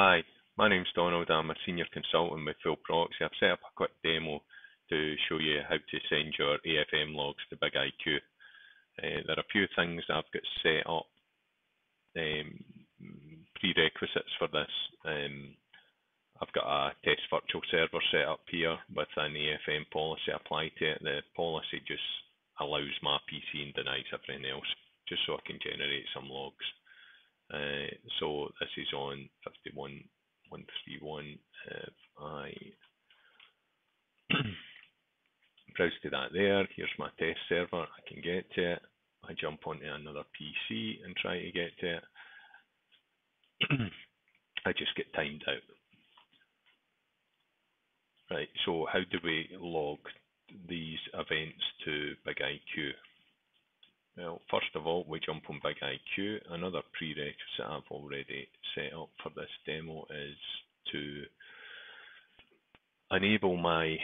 Hi, my name's Donald. I'm a senior consultant with FullProxy. I've set up a quick demo to show you how to send your AFM logs to BigIQ. Uh, there are a few things I've got set up, um, prerequisites for this. Um, I've got a test virtual server set up here with an AFM policy applied to it. The policy just allows my PC and denies everything else, just so I can generate some logs. Uh, so this is on 51131. If I browse to that there, here's my test server, I can get to it. I jump onto another PC and try to get to it. I just get timed out. Right, so how do we log these events to BigIQ? Well, first of all, we jump on BigIQ. Another prerequisite I've already set up for this demo is to enable my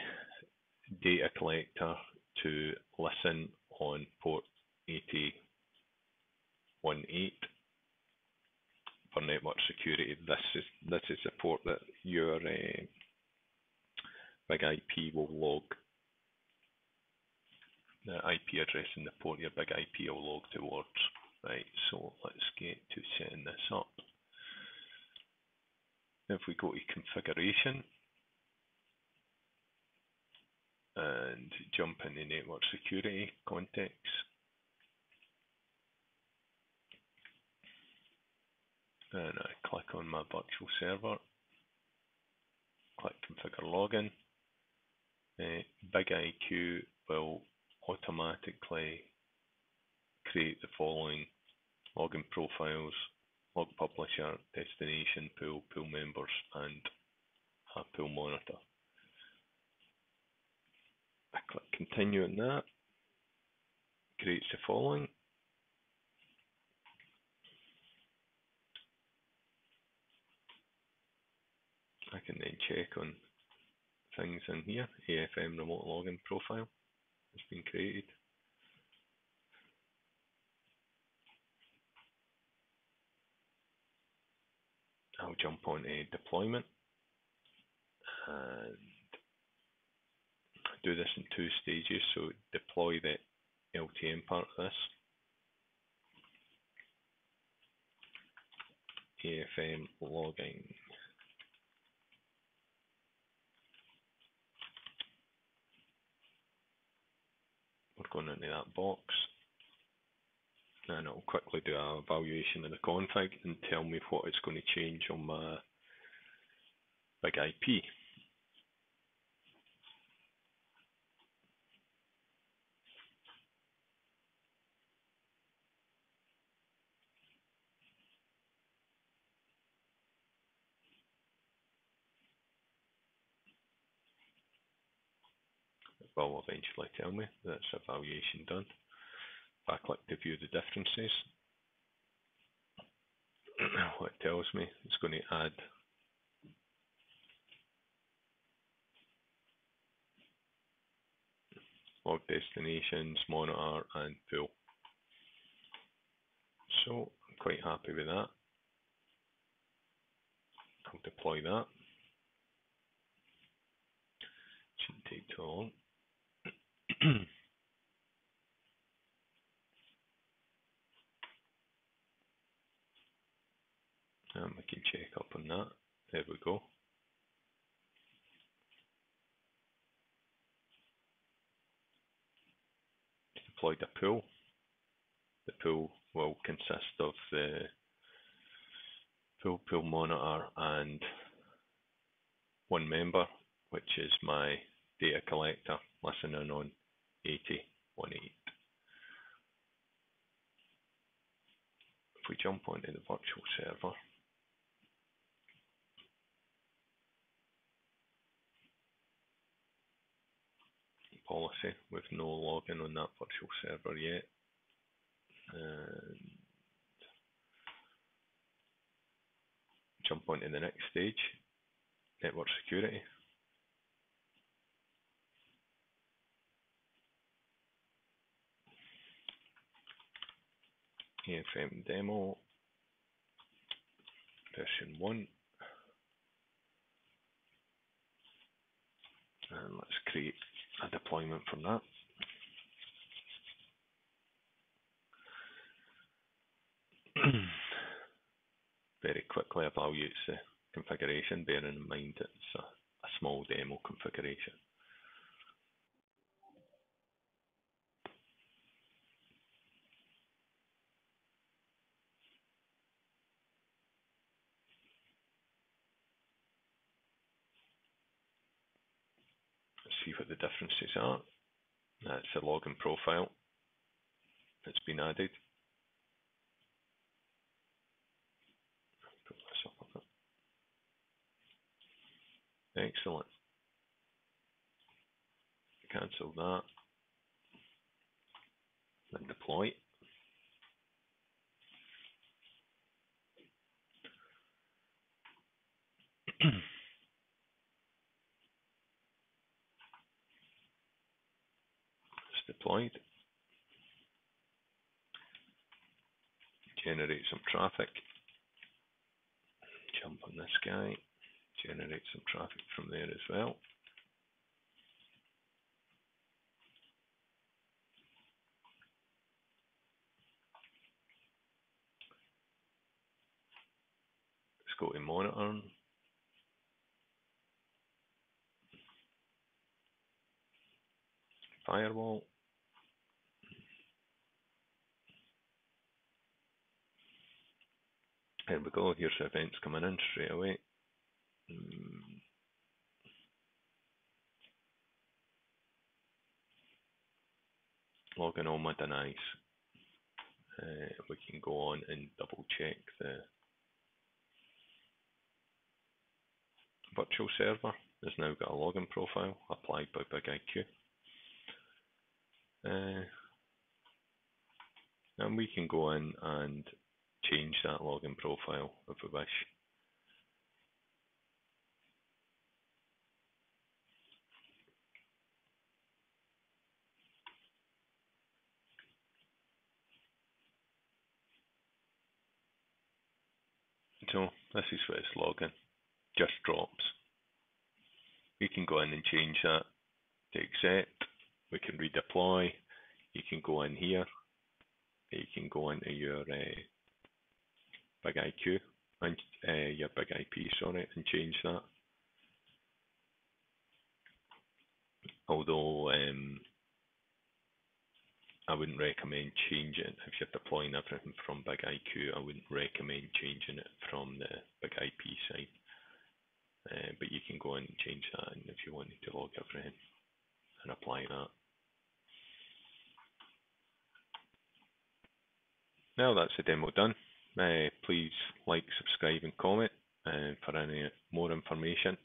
data collector to listen on port 8018 for network security. This is this is the port that your uh, BigIP will log the IP address and the port your BigIP will log towards. Right, so let's get to setting this up. If we go to configuration and jump into network security context, and I click on my virtual server, click configure logging, uh, BigIQ will automatically create the following logging profiles, log publisher, destination pool, pool members, and a pool monitor. I click continue on that, creates the following. I can then check on things in here. AFM remote logging profile has been created. I'll jump on a deployment and do this in two stages. So deploy the LTM part of this. AFM logging going into that box and it'll quickly do a evaluation of the config and tell me what it's going to change on my BigIP. Will eventually tell me that's evaluation done. If I click to view the differences, what it tells me, it's going to add log destinations, monitor and pool. So I'm quite happy with that. I'll deploy that. Shouldn't take too long. And we can check up on that. There we go. Deployed a pool. The pool will consist of the pool pool monitor and one member, which is my data collector listening on 8018. If we jump onto the virtual server, policy with no logging on that virtual server yet. And jump onto the next stage, network security. AFM demo version 1 and let's create a deployment from that. Very quickly evaluates the configuration, bearing in mind it's a, a small demo configuration. Differences are. That's a logging profile that's been added. Up Excellent. Cancel that. Then deploy. Generate some traffic. Jump on this guy. Generate some traffic from there as well. Let's go to monitor. Firewall. Here we go, here's the events coming in straight away. Mm. Logging all my denies. Uh, we can go on and double check the virtual server has now got a logging profile applied by BigIQ. Uh, and we can go in and change that logging profile if we wish. So this is where it's logging, just drops. We can go in and change that to accept. We can redeploy. You can go in here. You can go into your uh, big IQ and uh, your big IP, sorry, and change that. Although um, I wouldn't recommend changing if you're deploying everything from Big IQ. I wouldn't recommend changing it from the Big IP side. Uh, but you can go in and change that and if you wanted to log everything and apply that. Now that's the demo done uh, please like, subscribe, and comment. And for any more information,